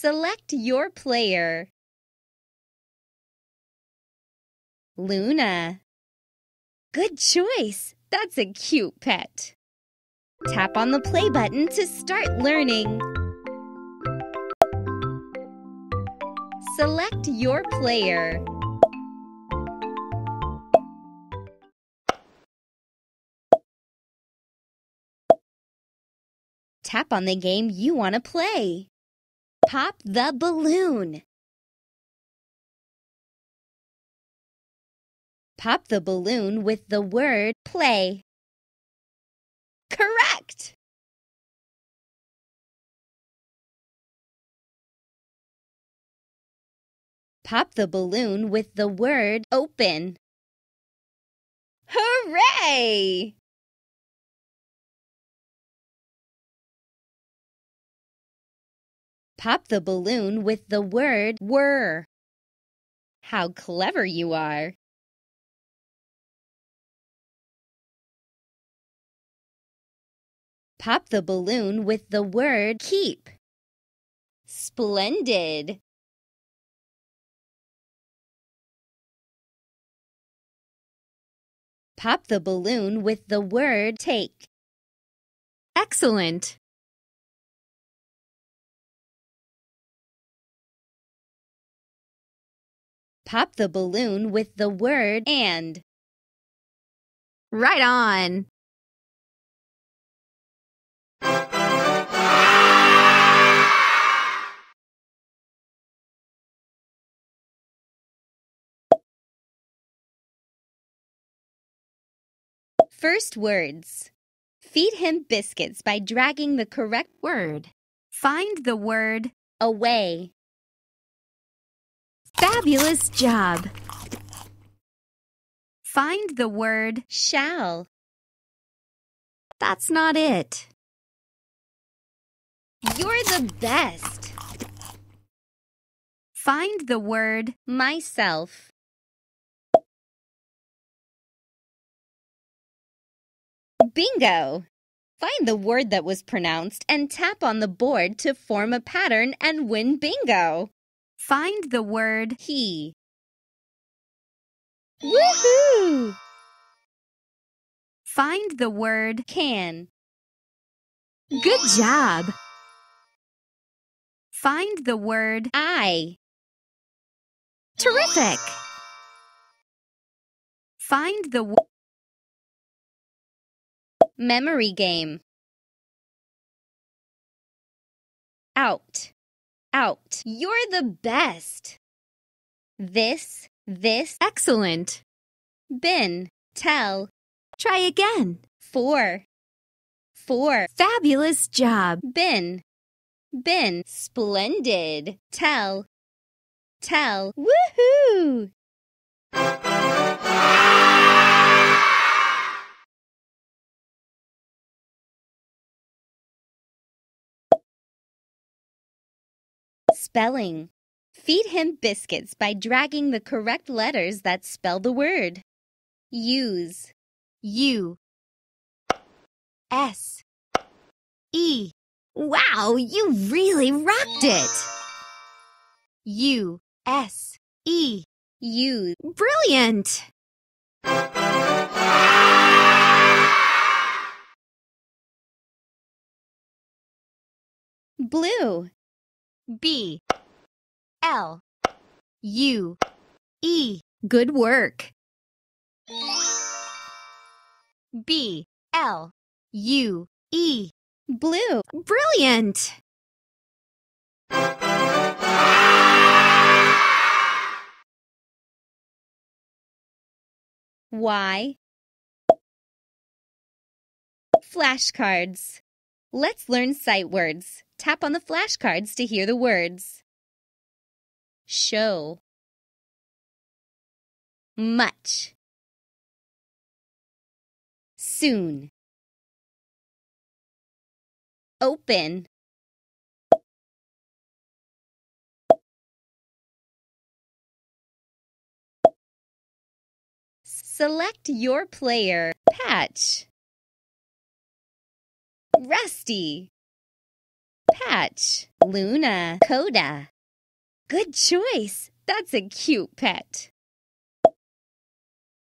Select your player. Luna. Good choice. That's a cute pet. Tap on the play button to start learning. Select your player. Tap on the game you want to play. Pop the balloon. Pop the balloon with the word play. Correct! Pop the balloon with the word open. Hooray! Pop the balloon with the word were. How clever you are! Pop the balloon with the word keep. Splendid! Pop the balloon with the word take. Excellent! Pop the balloon with the word and. Right on! First words. Feed him biscuits by dragging the correct word. Find the word away. Fabulous job! Find the word shall. That's not it. You're the best. Find the word myself. Bingo! Find the word that was pronounced and tap on the board to form a pattern and win bingo. Find the word he. Woohoo! Find the word can. Good job! Find the word I. Terrific! Find the word Memory game. Out. Out. You're the best. This. This. Excellent. Bin. Tell. Try again. Four. Four. Fabulous job. Bin. Bin. Splendid. Tell. Tell. Woohoo! Spelling. Feed him biscuits by dragging the correct letters that spell the word. Use. U. S. E. Wow, you really rocked it! U. S. E. U. Brilliant! Blue. B L U E. Good work. B L U E. Blue. Brilliant. Y. Flashcards. Let's learn sight words. Tap on the flashcards to hear the words. Show. Much. Soon. Open. Select your player. Patch. Rusty. Patch. Luna. Coda. Good choice. That's a cute pet.